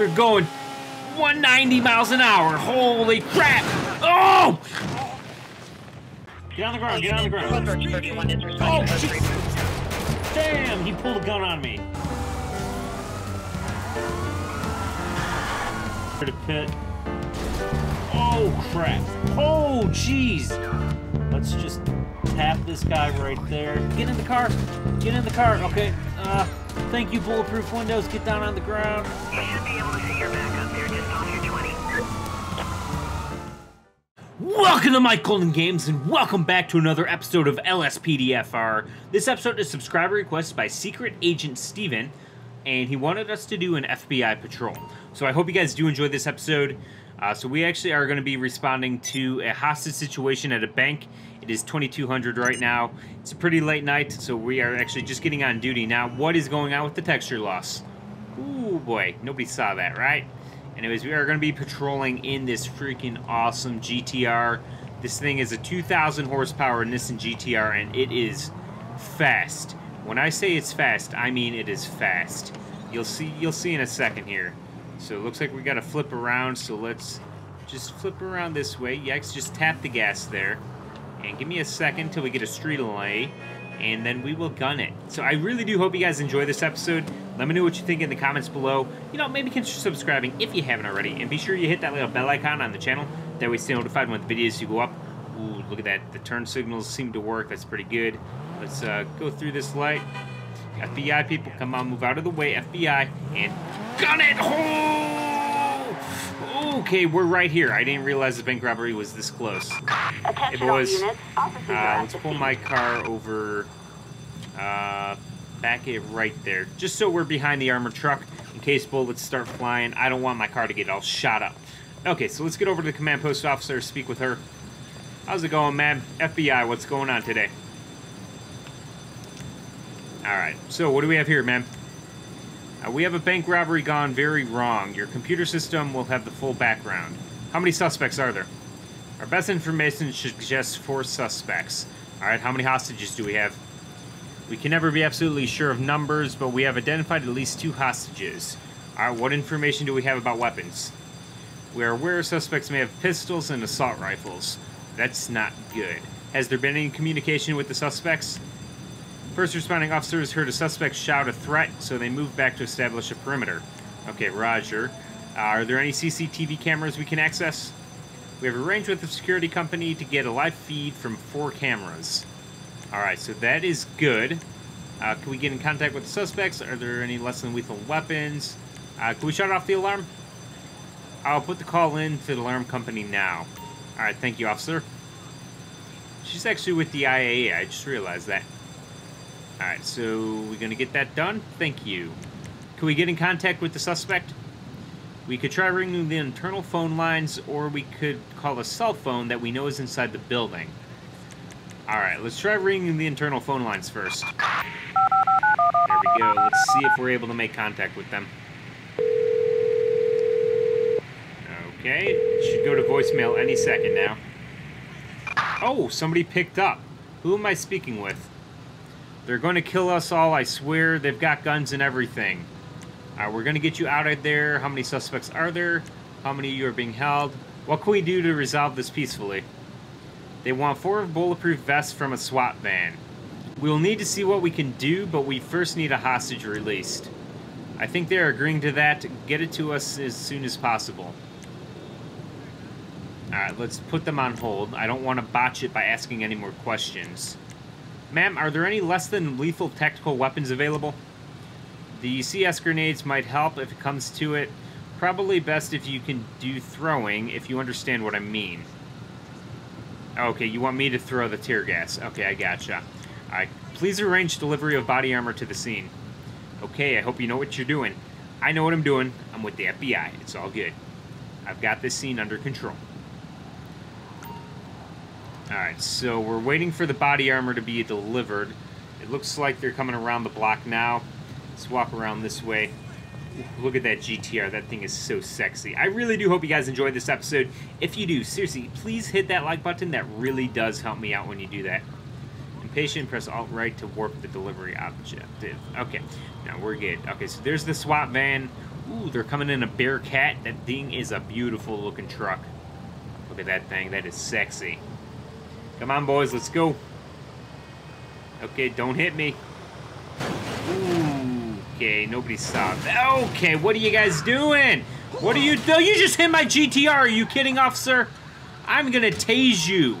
We're going 190 miles an hour. Holy crap! Oh! Get on the ground, get on the ground. Oh, shit. Damn, he pulled a gun on me. To pit. Oh, crap. Oh, jeez. Let's just tap this guy right there. Get in the car. Get in the car. Okay. Uh, thank you, Bulletproof Windows. Get down on the ground. You should be able to see your back up there just off your 20. Welcome to Mike Golden Games, and welcome back to another episode of LSPDFR. This episode is subscriber request by Secret Agent Stephan, and he wanted us to do an FBI patrol. So I hope you guys do enjoy this episode. Uh, so we actually are going to be responding to a hostage situation at a bank. It is 2200 right now. It's a pretty late night, so we are actually just getting on duty. Now, what is going on with the texture loss? Ooh boy, nobody saw that, right? Anyways, we are going to be patrolling in this freaking awesome GTR. This thing is a 2,000 horsepower Nissan GTR, and it is fast. When I say it's fast, I mean it is fast. You'll see. You'll see in a second here. So it looks like we got to flip around. So let's just flip around this way. Yikes! Just tap the gas there, and give me a second till we get a street light and then we will gun it. So I really do hope you guys enjoy this episode. Let me know what you think in the comments below. You know, maybe consider subscribing if you haven't already, and be sure you hit that little bell icon on the channel. That way, stay notified when the videos you go up. Ooh, look at that. The turn signals seem to work. That's pretty good. Let's uh, go through this light. FBI people, come on, move out of the way. FBI, and gun it! Okay, we're right here. I didn't realize the bank robbery was this close. Hey, boys. Uh, let's pull my car over, uh, back it right there. Just so we're behind the armored truck in case bullets start flying. I don't want my car to get all shot up. Okay, so let's get over to the command post officer, speak with her. How's it going, man? FBI, what's going on today? Alright, so what do we have here, man? Uh, we have a bank robbery gone very wrong. Your computer system will have the full background. How many suspects are there? Our best information suggests four suspects. Alright, how many hostages do we have? We can never be absolutely sure of numbers, but we have identified at least two hostages. Alright, what information do we have about weapons? We are aware suspects may have pistols and assault rifles. That's not good. Has there been any communication with the suspects? First responding officers heard a suspect shout a threat, so they moved back to establish a perimeter. Okay, roger. Uh, are there any CCTV cameras we can access? We have arranged with the security company to get a live feed from four cameras. Alright, so that is good. Uh, can we get in contact with the suspects? Are there any less than lethal weapons? Uh, can we shut off the alarm? I'll put the call in to the alarm company now. Alright, thank you, officer. She's actually with the IAA, I just realized that. Alright, so we're gonna get that done? Thank you. Can we get in contact with the suspect? We could try ringing the internal phone lines, or we could call a cell phone that we know is inside the building. Alright, let's try ringing the internal phone lines first. There we go. Let's see if we're able to make contact with them. Okay, should go to voicemail any second now. Oh, somebody picked up. Who am I speaking with? They're going to kill us all, I swear. They've got guns and everything. Uh, we're going to get you out of there. How many suspects are there? How many of you are being held? What can we do to resolve this peacefully? They want four bulletproof vests from a SWAT van. We'll need to see what we can do, but we first need a hostage released. I think they're agreeing to that. Get it to us as soon as possible. Alright, let's put them on hold. I don't want to botch it by asking any more questions. Ma'am, are there any less than lethal tactical weapons available? The CS grenades might help if it comes to it. Probably best if you can do throwing, if you understand what I mean. Okay, you want me to throw the tear gas. Okay, I gotcha. Alright, please arrange delivery of body armor to the scene. Okay, I hope you know what you're doing. I know what I'm doing. I'm with the FBI. It's all good. I've got this scene under control. Alright, so we're waiting for the body armor to be delivered. It looks like they're coming around the block now. Let's walk around this way. Look at that GTR. That thing is so sexy. I really do hope you guys enjoyed this episode. If you do, seriously, please hit that like button. That really does help me out when you do that. Impatient, press Alt-Right to warp the delivery objective. Okay, now we're good. Okay, so there's the SWAT van. Ooh, they're coming in a Bearcat. That thing is a beautiful looking truck. Look at that thing. That is sexy. Come on, boys. Let's go. Okay, don't hit me. Okay, nobody stopped. Okay, what are you guys doing? What are you do? You just hit my GTR. Are you kidding, officer? I'm gonna tase you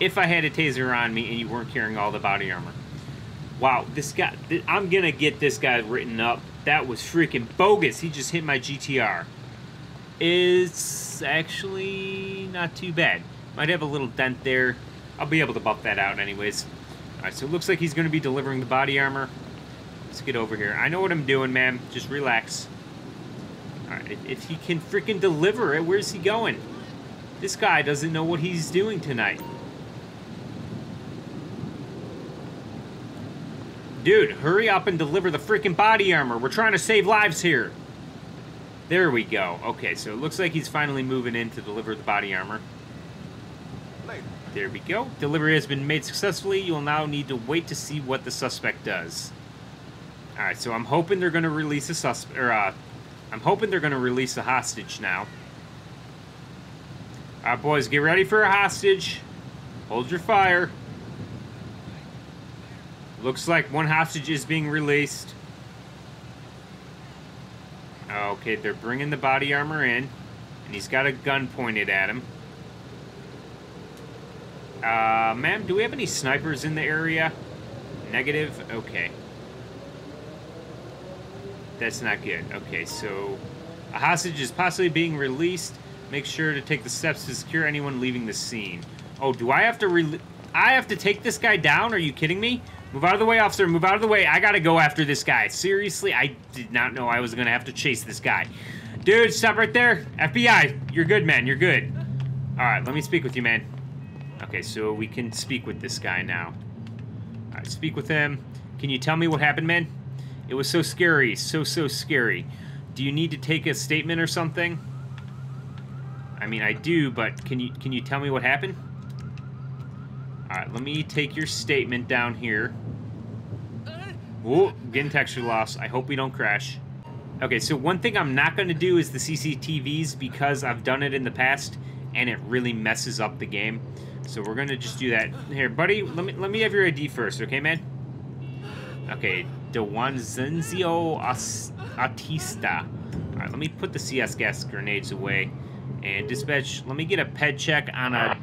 if I had a taser on me and you weren't carrying all the body armor. Wow, this guy, th I'm gonna get this guy written up. That was freaking bogus. He just hit my GTR. It's actually not too bad. Might have a little dent there. I'll be able to buff that out anyways. Alright, so it looks like he's going to be delivering the body armor. Let's get over here. I know what I'm doing, man. Just relax. Alright, if he can freaking deliver it, where's he going? This guy doesn't know what he's doing tonight. Dude, hurry up and deliver the freaking body armor. We're trying to save lives here. There we go. Okay, so it looks like he's finally moving in to deliver the body armor. There we go. Delivery has been made successfully. You will now need to wait to see what the suspect does. Alright, so I'm hoping they're going to release a suspect, or, uh, I'm hoping they're going to release a hostage now. Alright, boys, get ready for a hostage. Hold your fire. Looks like one hostage is being released. Okay, they're bringing the body armor in, and he's got a gun pointed at him. Uh, ma'am, do we have any snipers in the area? Negative? Okay. That's not good. Okay, so a hostage is possibly being released. Make sure to take the steps to secure anyone leaving the scene. Oh, do I have to re I have to take this guy down? Are you kidding me? Move out of the way, officer. Move out of the way. I gotta go after this guy. Seriously, I did not know I was gonna have to chase this guy. Dude, stop right there. FBI, you're good, man. You're good. All right, let me speak with you, man. Okay, so we can speak with this guy now. All right, speak with him. Can you tell me what happened, man? It was so scary. So, so scary. Do you need to take a statement or something? I mean, I do, but can you can you tell me what happened? Alright, let me take your statement down here. Whoa, getting texture loss. I hope we don't crash. Okay, so one thing I'm not going to do is the CCTVs because I've done it in the past and it really messes up the game. So we're to just do that. Here, buddy, let me let me have your ID first, okay, man? Okay, Dewanzenzio Artista. Alright, let me put the CS gas grenades away. And dispatch, let me get a ped check on a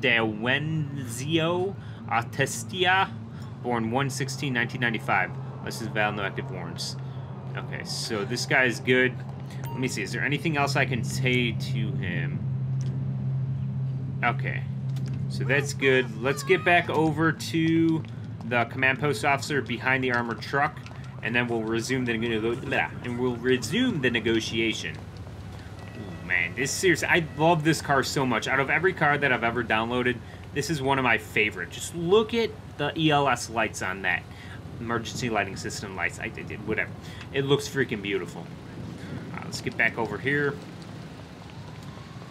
Dewenzio Artistia, born 116 1995. This is valid, no active warrants. Okay, so this guy is good. Let me see, is there anything else I can say to him? Okay, so that's good. Let's get back over to the command post officer behind the armored truck, and then we'll resume the and we'll resume the negotiation man, this seriously, I love this car so much. Out of every car that I've ever downloaded, this is one of my favorite. Just look at the ELS lights on that. Emergency lighting system lights. I did whatever. It looks freaking beautiful. Let's get back over here.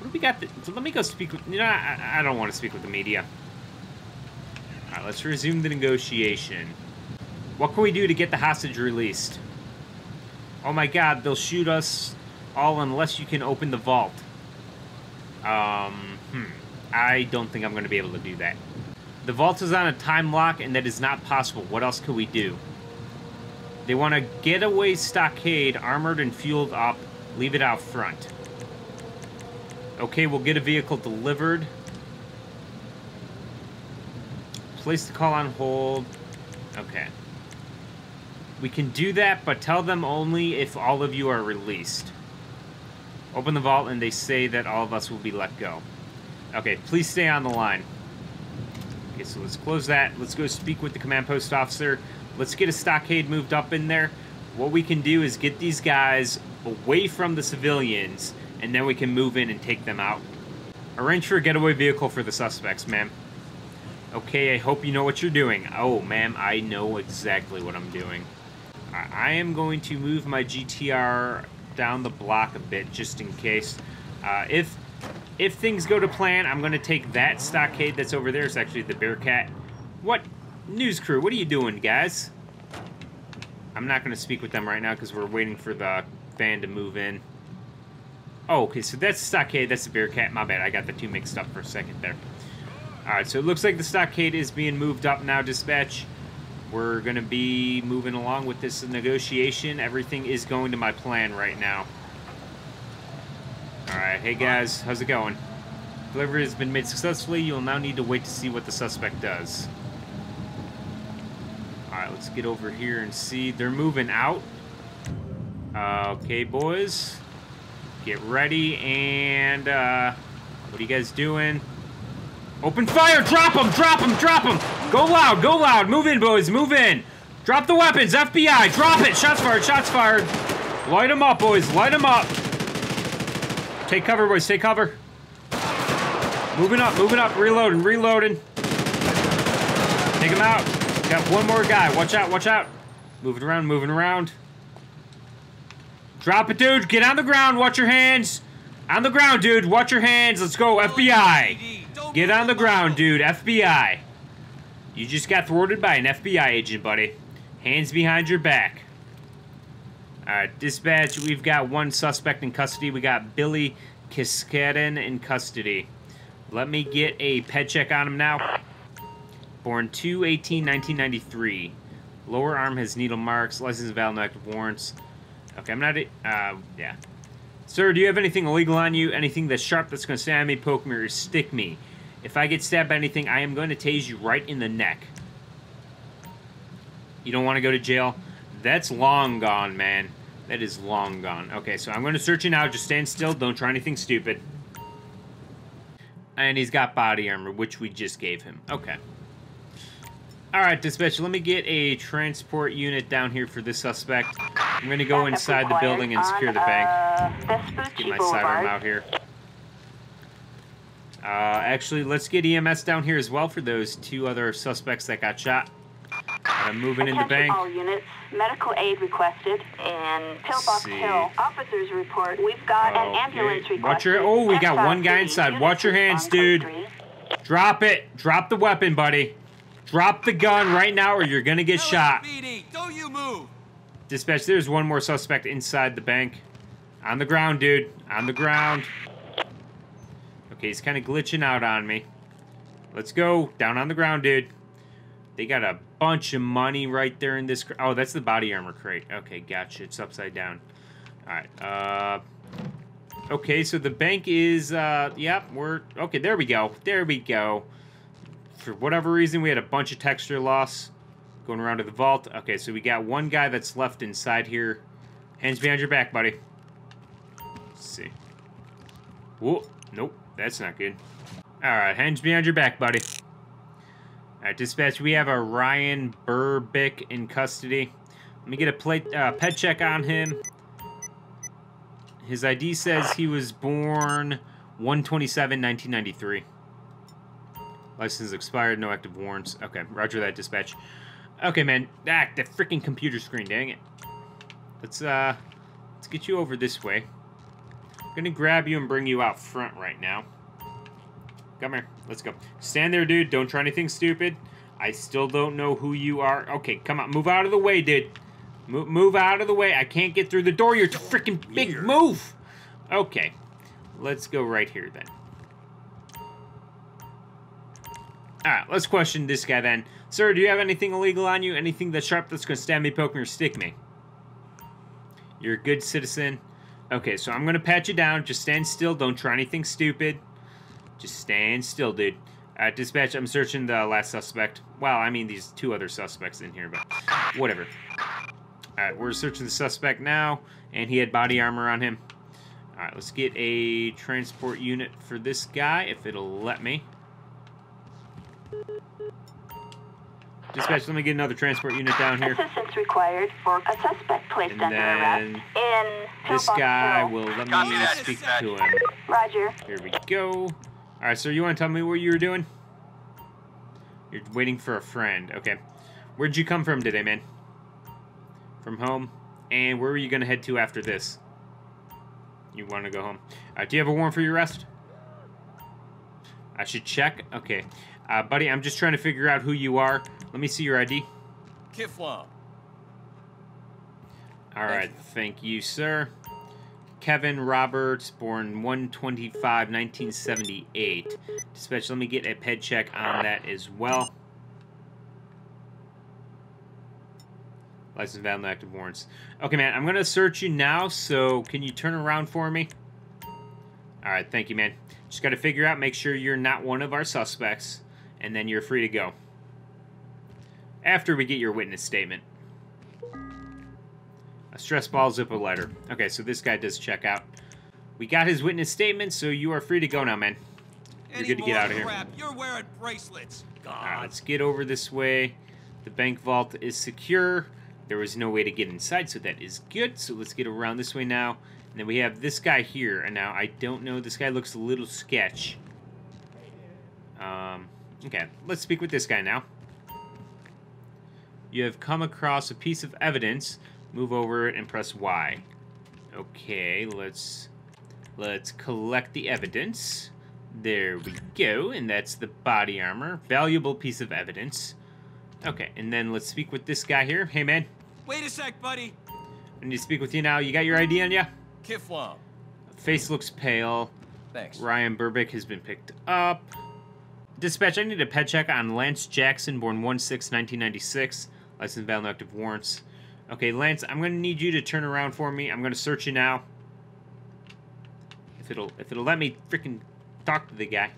What do we got? So let me go speak with. You know, I, I don't want to speak with the media. All right, let's resume the negotiation. What can we do to get the hostage released? Oh my God, they'll shoot us all unless you can open the vault. Um, hmm. I don't think I'm going to be able to do that. The vault is on a time lock, and that is not possible. What else could we do? They want a getaway stockade, armored and fueled up. Leave it out front. Okay, we'll get a vehicle delivered. Place the call on hold. Okay. We can do that, but tell them only if all of you are released. Open the vault and they say that all of us will be let go. Okay, please stay on the line. Okay, so let's close that. Let's go speak with the command post officer. Let's get a stockade moved up in there. What we can do is get these guys away from the civilians, and then we can move in and take them out. Arrange for a getaway vehicle for the suspects, ma'am. Okay, I hope you know what you're doing. Oh, ma'am, I know exactly what I'm doing. I am going to move my GTR down the block a bit just in case. Uh, if if things go to plan, I'm going to take that stockade that's over there. It's actually the Bearcat. What? News crew, what are you doing, guys? I'm not going to speak with them right now because we're waiting for the van to move in. Oh, okay, so that's stockade, that's the Bearcat. My bad, I got the two mixed up for a second there. Alright, so it looks like the stockade is being moved up now, dispatch. We're going to be moving along with this negotiation. Everything is going to my plan right now. Alright, hey guys, how's it going? Delivery has been made successfully. You'll now need to wait to see what the suspect does. Alright, let's get over here and see. They're moving out. Uh, okay, boys. Get ready, and, uh, what are you guys doing? Open fire! Drop them! Drop them! Drop them! Go loud! Go loud! Move in, boys! Move in! Drop the weapons! FBI! Drop it! Shots fired! Shots fired! Light them up, boys! Light them up! Take cover, boys! Take cover! Moving up! Moving up! Reloading! Reloading! Take him out! Got one more guy. Watch out! Watch out! Moving around! Moving around! Drop it, dude! Get on the ground! Watch your hands! On the ground, dude! Watch your hands! Let's go! FBI! Get on the ground, dude. FBI. You just got thwarted by an FBI agent, buddy. Hands behind your back. Alright, dispatch, we've got one suspect in custody. We got Billy Kiskaden in custody. Let me get a ped check on him now. Born 2-18-1993. Lower arm has needle marks. License valid, no active warrants. Okay, I'm not... Uh, yeah. Sir, do you have anything illegal on you? Anything that's sharp that's going to stab me, poke me, or stick me? If I get stabbed by anything, I am going to tase you right in the neck. You don't want to go to jail? That's long gone, man. That is long gone. Okay, so I'm going to search you now. Just stand still. Don't try anything stupid. And he's got body armor, which we just gave him. Okay. Alright, dispatch, let me get a transport unit down here for this suspect. I'm going to go inside the building and secure the bank. Uh, Get my sidearm out here. Uh, actually, let's get EMS down here as well for those two other suspects that got shot. I'm moving in the bank. all units. Medical aid requested. And Pillbox see. Hill. Officers report. We've got an ambulance requested. Watch your- oh, we got one guy inside. Watch your hands, dude. Drop it. Drop the weapon, buddy. Drop the gun right now or you're gonna get shot. LSPD, don't you move! Dispatch, there's one more suspect inside the bank. On the ground, dude. On the ground. Okay, he's kind of glitching out on me. Let's go. Down on the ground, dude. They got a bunch of money right there in this... Oh, that's the body armor crate. Okay, gotcha. It's upside down. Alright, uh... Okay, so the bank is, uh... Yep, we're... Okay, there we go. There we go. For whatever reason, we had a bunch of texture loss going around to the vault. Okay, so we got one guy that's left inside here. Hands behind your back, buddy. Let's see. Whoa, nope, that's not good. Alright, hands behind your back, buddy. Alright, dispatch, we have a Ryan Burbick in custody. Let me get a plate, uh, ped check on him. His ID says he was born 127, 1993. License expired, no active warrants. Okay, roger that, dispatch. Okay, man. Ah, the freaking computer screen, dang it. Let's, uh, let's get you over this way. I'm gonna grab you and bring you out front right now. Come here. Let's go. Stand there, dude. Don't try anything stupid. I still don't know who you are. Okay, come on. Move out of the way, dude. Move, move out of the way. I can't get through the door. You're freaking big. Move. Okay. Let's go right here, then. Alright, let's question this guy then. Sir, do you have anything illegal on you? Anything that's sharp that's going to stab me, poke me, or stick me? You're a good citizen. Okay, so I'm going to pat you down. Just stand still. Don't try anything stupid. Just stand still, dude. Uh, dispatch, I'm searching the last suspect. Well, I mean these two other suspects in here, but whatever. Alright, we're searching the suspect now, and he had body armor on him. Alright, let's get a transport unit for this guy, if it'll let me. Dispatch, let me get another transport unit down here. Assistance required for a suspect placed And under arrest in This guy Hill. will let Copy me that, speak dispatch. to him. Roger. Here we go. Alright, sir, you want to tell me what you were doing? You're waiting for a friend. Okay. Where'd you come from today, man? From home? And where are you going to head to after this? You want to go home. Do you have a warrant for your arrest? I should check. Okay. Uh, buddy, I'm just trying to figure out who you are. Let me see your ID. Kifflom. All right. Thank you, sir. Kevin Roberts, born 125, 1978. Dispatch, let me get a ped check on that as well. License valid, no active warrants. Okay, man, I'm gonna search you now. So, can you turn around for me? All right, thank you, man. Just got to figure out, make sure you're not one of our suspects, and then you're free to go. After we get your witness statement. A stress ball zipper letter. Okay, so this guy does check out. We got his witness statement, so you are free to go now, man. You're Any good to get out of here. crap, You're wearing bracelets. God. Let's get over this way. The bank vault is secure. There was no way to get inside, so that is good. So let's get around this way now. And then we have this guy here. And now I don't know. This guy looks a little sketch. Um, okay, let's speak with this guy now. You have come across a piece of evidence. Move over and press Y. Okay, let's let's collect the evidence. There we go, and that's the body armor. Valuable piece of evidence. Okay, and then let's speak with this guy here. Hey, man, Wait a sec, buddy. I need to speak with you now. You got your ID on ya? Kifflom. Face looks pale. Thanks. Ryan Burbick has been picked up. Dispatch, I need a ped check on Lance Jackson, born 1-6-1996. License valid, active warrants. Okay, Lance, I'm gonna need you to turn around for me. I'm gonna search you now. If it'll if it'll let me freaking talk to the guy.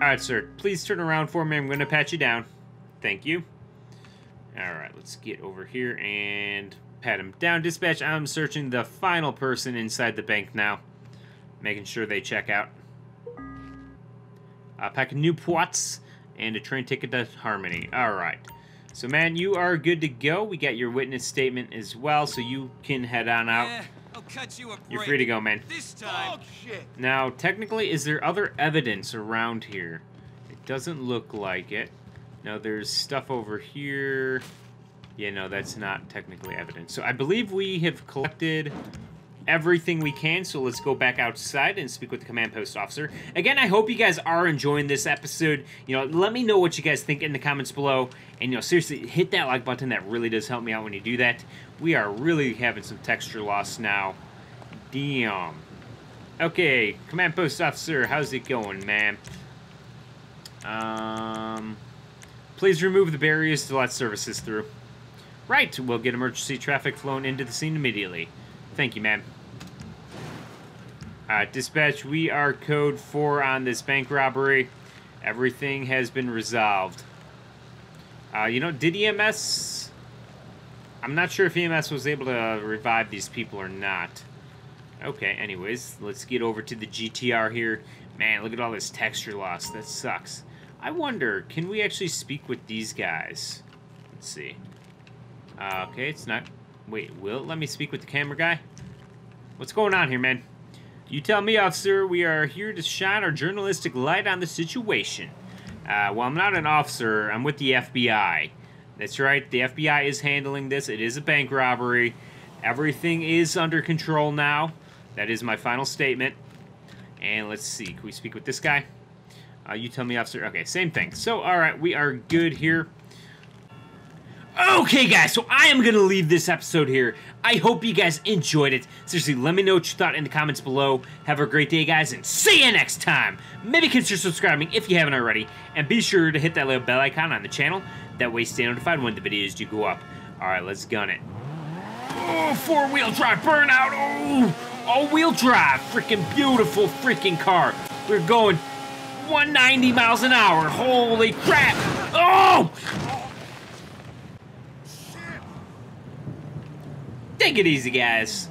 Alright, sir. Please turn around for me. I'm gonna pat you down. Thank you. Alright, let's get over here and pat him down. Dispatch, I'm searching the final person inside the bank now. Making sure they check out. A pack of Newports and a train ticket to Harmony. Alright. So, man, you are good to go. We got your witness statement as well, so you can head on out. Eh, I'll cut you a break. You're free to go, man. This time. Oh, shit. Now, technically, is there other evidence around here? It doesn't look like it. No, there's stuff over here. Yeah, no, that's not technically evidence. So I believe we have collected everything we can, so let's go back outside and speak with the command post officer. Again, I hope you guys are enjoying this episode. You know, let me know what you guys think in the comments below. And, you know, seriously, hit that like button. That really does help me out when you do that. We are really having some texture loss now. Damn. Okay, command post officer, how's it going, man? Um, please remove the barriers to let services through. Right, we'll get emergency traffic flown into the scene immediately. Thank you, ma'am. Uh, dispatch, we are code 4 on this bank robbery. Everything has been resolved. Uh, you know, did EMS... I'm not sure if EMS was able to revive these people or not. Okay, anyways, let's get over to the GTR here. Man, look at all this texture loss. That sucks. I wonder, can we actually speak with these guys? Let's see. Uh, okay, it's not... Wait, will let me speak with the camera guy? What's going on here, man? You tell me, officer. We are here to shine our journalistic light on the situation. Uh, well, I'm not an officer. I'm with the FBI. That's right. The FBI is handling this. It is a bank robbery. Everything is under control now. That is my final statement. And let's see. Can we speak with this guy? Uh, you tell me, officer. Okay, same thing. So, all right, we are good here. Okay, guys, so I am going to leave this episode here. I hope you guys enjoyed it. Seriously, let me know what you thought in the comments below. Have a great day, guys, and see you next time. Maybe consider subscribing if you haven't already, and be sure to hit that little bell icon on the channel. That way, stay notified when the videos do go up. All right, let's gun it. Oh, four-wheel drive burnout. Oh, all-wheel drive. Freaking beautiful freaking car. We're going 190 miles an hour. Holy crap. Oh! Take it easy, guys.